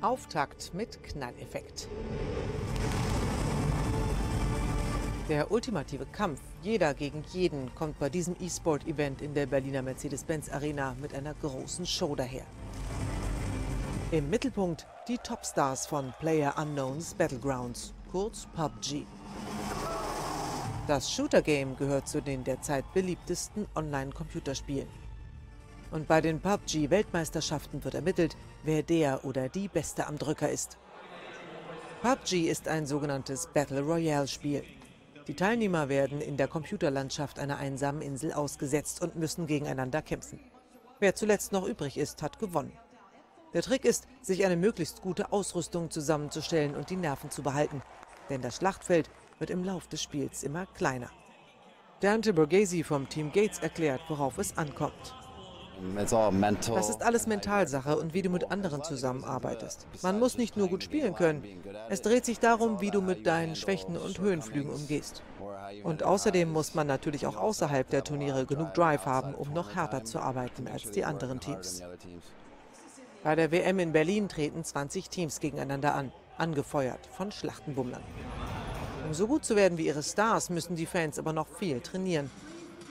Auftakt mit Knalleffekt. Der ultimative Kampf, jeder gegen jeden, kommt bei diesem E-Sport-Event in der Berliner Mercedes-Benz Arena mit einer großen Show daher. Im Mittelpunkt die Topstars von Player Unknowns Battlegrounds, kurz PUBG. Das Shooter-Game gehört zu den derzeit beliebtesten Online-Computerspielen. Und bei den PUBG-Weltmeisterschaften wird ermittelt, wer der oder die Beste am Drücker ist. PUBG ist ein sogenanntes Battle Royale-Spiel. Die Teilnehmer werden in der Computerlandschaft einer einsamen Insel ausgesetzt und müssen gegeneinander kämpfen. Wer zuletzt noch übrig ist, hat gewonnen. Der Trick ist, sich eine möglichst gute Ausrüstung zusammenzustellen und die Nerven zu behalten. Denn das Schlachtfeld wird im Lauf des Spiels immer kleiner. Dante Borghesi vom Team Gates erklärt, worauf es ankommt. Das ist alles Mentalsache und wie du mit anderen zusammenarbeitest. Man muss nicht nur gut spielen können. Es dreht sich darum, wie du mit deinen Schwächen und Höhenflügen umgehst. Und außerdem muss man natürlich auch außerhalb der Turniere genug Drive haben, um noch härter zu arbeiten als die anderen Teams. Bei der WM in Berlin treten 20 Teams gegeneinander an, angefeuert von Schlachtenbummlern. Um so gut zu werden wie ihre Stars, müssen die Fans aber noch viel trainieren.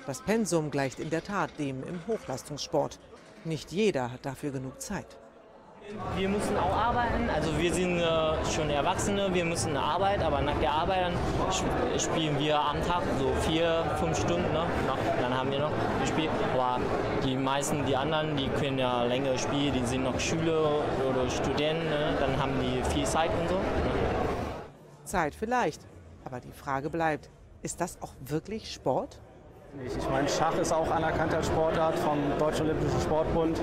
Das Pensum gleicht in der Tat dem im Hochleistungssport. Nicht jeder hat dafür genug Zeit. Wir müssen auch arbeiten, also wir sind äh, schon Erwachsene, wir müssen Arbeit, aber nach der Arbeit spielen wir am Tag so vier, fünf Stunden, ne? dann haben wir noch gespielt. Aber die meisten, die anderen, die können ja länger spielen, die sind noch Schüler oder Studenten, ne? dann haben die viel Zeit und so. Ne? Zeit vielleicht, aber die Frage bleibt, ist das auch wirklich Sport? Ich meine, Schach ist auch anerkannt als Sportart vom Deutschen Olympischen Sportbund.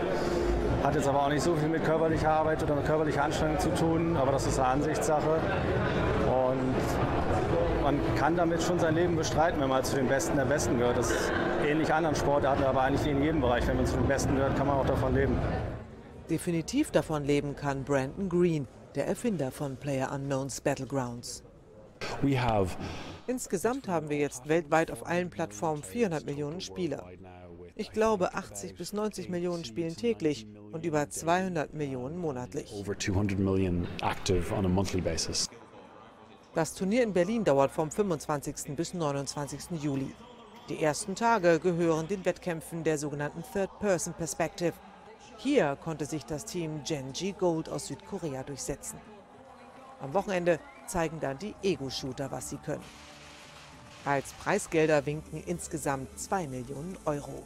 Hat jetzt aber auch nicht so viel mit körperlicher Arbeit oder mit körperlicher Anstrengung zu tun, aber das ist eine Ansichtssache. Und man kann damit schon sein Leben bestreiten, wenn man zu den Besten der Besten gehört. Das ist ähnlich anderen Sportarten, aber eigentlich in jedem Bereich. Wenn man zu den Besten gehört, kann man auch davon leben. Definitiv davon leben kann Brandon Green, der Erfinder von Player Unknowns Battlegrounds. Insgesamt haben wir jetzt weltweit auf allen Plattformen 400 Millionen Spieler. Ich glaube, 80 bis 90 Millionen spielen täglich und über 200 Millionen monatlich. Das Turnier in Berlin dauert vom 25. bis 29. Juli. Die ersten Tage gehören den Wettkämpfen der sogenannten Third-Person Perspective. Hier konnte sich das Team Genji Gold aus Südkorea durchsetzen. Am Wochenende zeigen dann die Ego-Shooter, was sie können. Als Preisgelder winken insgesamt 2 Millionen Euro.